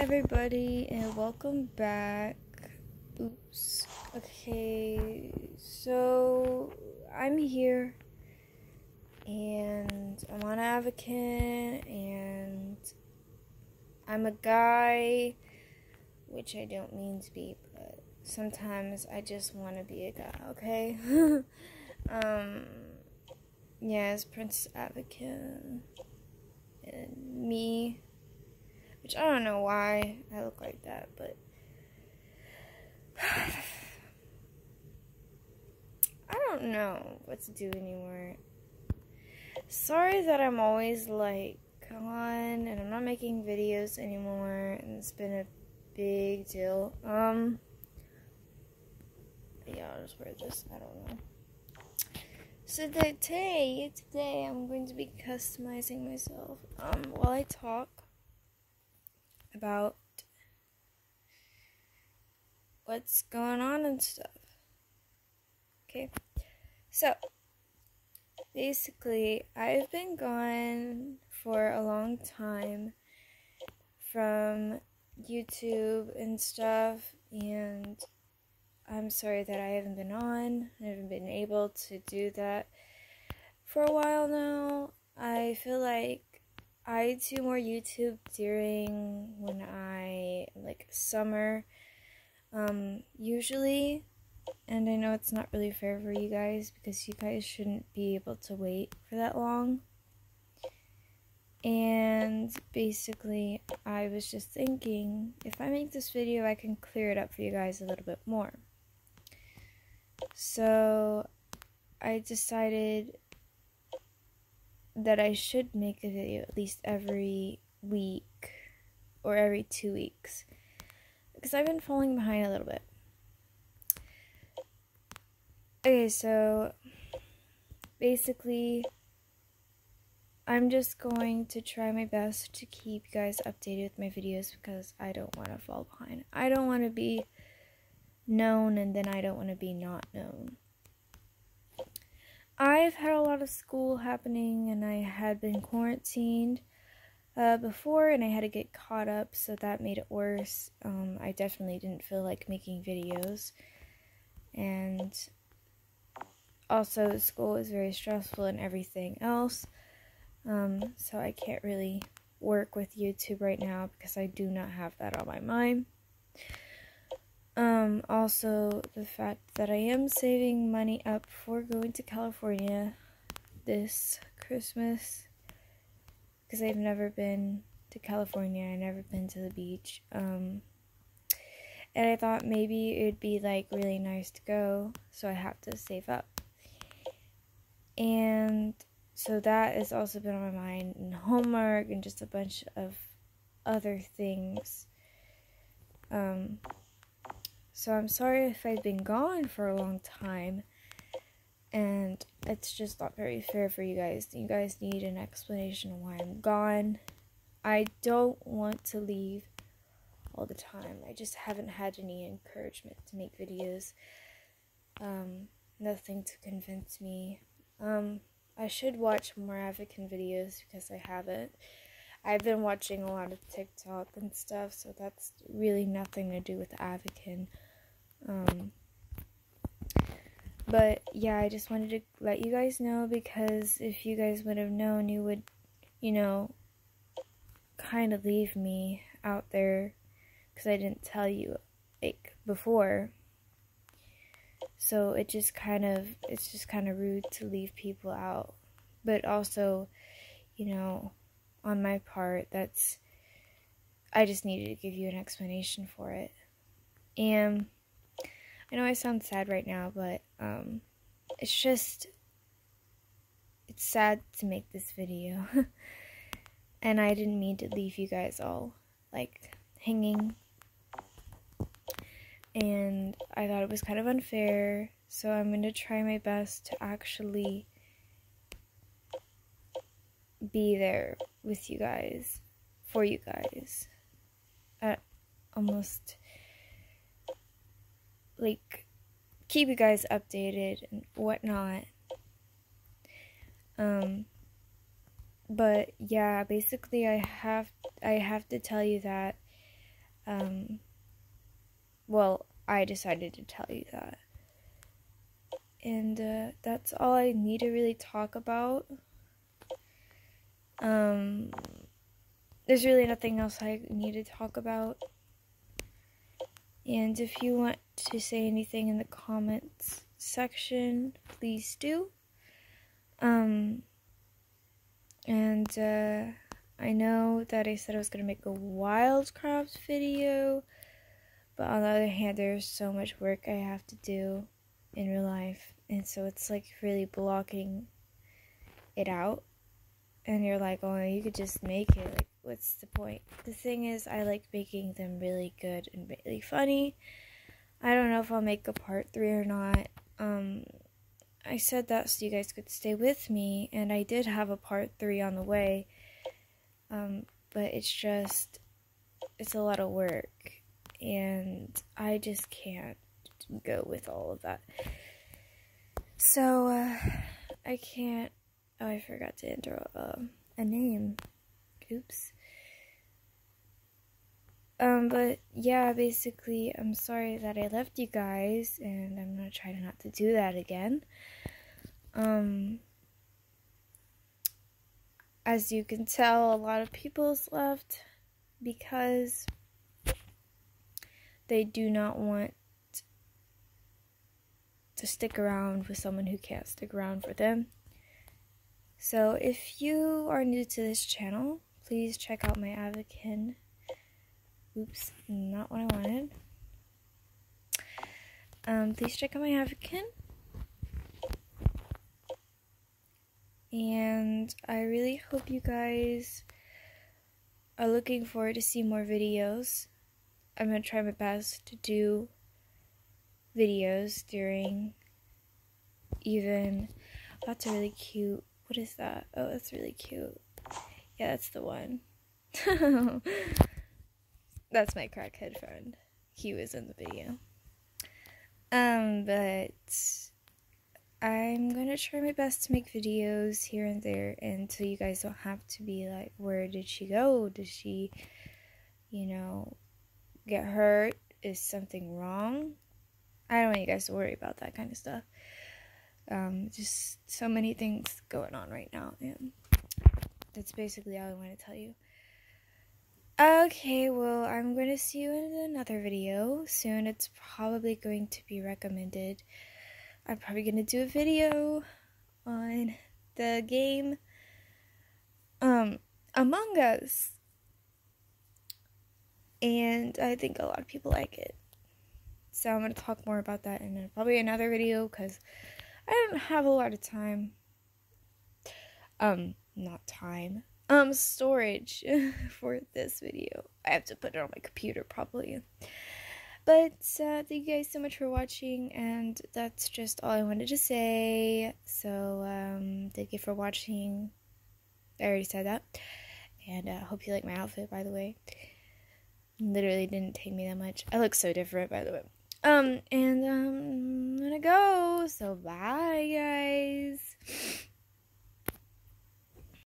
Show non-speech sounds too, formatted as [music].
everybody, and welcome back. Oops. Okay, so I'm here, and I'm on Avakin, and I'm a guy, which I don't mean to be, but sometimes I just want to be a guy, okay? [laughs] um, yes, Prince Avakin, and me which I don't know why I look like that, but [sighs] I don't know what to do anymore. Sorry that I'm always like gone and I'm not making videos anymore and it's been a big deal. Um yeah, I'll just wear this. I don't know. So today, today I'm going to be customizing myself um, while I talk about what's going on and stuff. Okay, so basically, I've been gone for a long time from YouTube and stuff, and I'm sorry that I haven't been on. I haven't been able to do that for a while now. I feel like I do more YouTube during when I like summer um usually and I know it's not really fair for you guys because you guys shouldn't be able to wait for that long. And basically, I was just thinking if I make this video, I can clear it up for you guys a little bit more. So, I decided that I should make a video at least every week or every two weeks because I've been falling behind a little bit. Okay, so basically, I'm just going to try my best to keep you guys updated with my videos because I don't want to fall behind. I don't want to be known and then I don't want to be not known. I've had a lot of school happening and I had been quarantined uh, before and I had to get caught up, so that made it worse. Um, I definitely didn't feel like making videos. And also, school is very stressful and everything else. Um, so I can't really work with YouTube right now because I do not have that on my mind. Um, also, the fact that I am saving money up for going to California this Christmas because I've never been to California, I've never been to the beach. Um, and I thought maybe it would be like really nice to go, so I have to save up. And so that has also been on my mind, and homework, and just a bunch of other things. Um, so I'm sorry if I've been gone for a long time. And it's just not very fair for you guys. You guys need an explanation why I'm gone. I don't want to leave all the time. I just haven't had any encouragement to make videos. Um, nothing to convince me. Um, I should watch more Avakin videos because I haven't. I've been watching a lot of TikTok and stuff, so that's really nothing to do with Avakin. Um, but yeah, I just wanted to let you guys know because if you guys would have known, you would, you know, kind of leave me out there because I didn't tell you like before. So it just kind of it's just kind of rude to leave people out. But also, you know, on my part, that's I just needed to give you an explanation for it. And I know I sound sad right now, but um, it's just it's sad to make this video. [laughs] and I didn't mean to leave you guys all like hanging. And I thought it was kind of unfair, so I'm going to try my best to actually be there with you guys, for you guys, at almost like keep you guys updated and whatnot. Um, but yeah, basically, I have I have to tell you that Um, well, I decided to tell you that. And uh, that's all I need to really talk about. Um, there's really nothing else I need to talk about. And if you want to say anything in the comments section, please do. Um, and uh, I know that I said I was going to make a Wildcraft video, but on the other hand, there's so much work I have to do in real life, and so it's like really blocking it out. And you're like, oh, you could just make it. Like, what's the point? The thing is, I like making them really good and really funny. I don't know if I'll make a part three or not. Um, I said that so you guys could stay with me, and I did have a part three on the way. Um, but it's just, it's a lot of work, and I just can't go with all of that. So, uh, I can't, oh, I forgot to enter uh, a name. Oops. Um, but yeah, basically, I'm sorry that I left you guys, and I'm gonna try not to do that again. Um, as you can tell, a lot of people's left because they do not want to stick around with someone who can't stick around for them. So if you are new to this channel, please check out my Avakin. Oops, not what I wanted. Um, please check out my Avakin. And I really hope you guys are looking forward to see more videos. I'm going to try my best to do videos during even that's a really cute what is that oh that's really cute yeah that's the one [laughs] that's my crackhead friend. He was in the video. Um but i'm gonna try my best to make videos here and there and so you guys don't have to be like where did she go? Did she you know get hurt? Is something wrong? I don't want you guys to worry about that kind of stuff. Um, just so many things going on right now, and that's basically all I want to tell you. Okay, well, I'm going to see you in another video soon. It's probably going to be recommended. I'm probably going to do a video on the game um, Among Us. And I think a lot of people like it. So I'm going to talk more about that in probably another video because I don't have a lot of time. Um, not time. Um, storage [laughs] for this video. I have to put it on my computer probably. But uh, thank you guys so much for watching, and that's just all I wanted to say. So, um, thank you for watching. I already said that. And I uh, hope you like my outfit, by the way. Literally didn't take me that much. I look so different, by the way. Um, and um, I'm gonna go. So bye, guys.